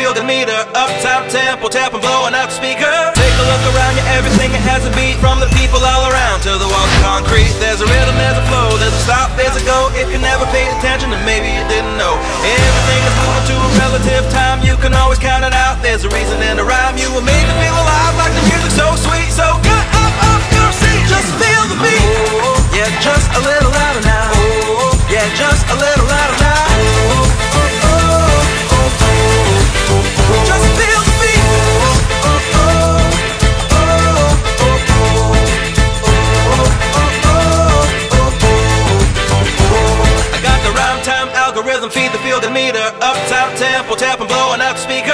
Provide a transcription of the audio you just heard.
feel good meter. Up top tempo, tap and blowing out the speaker. Take a look around you, everything it has a beat. From the people all around to the walls of concrete. There's a rhythm, there's a flow, there's a stop, there's a go. If you never paid attention, then maybe you didn't know. Everything is moving to a relative time. You can always count it out. There's a reason and a rhyme. You were algorithm, feed the field and meter. Up top tempo, tap and blowing out the speaker.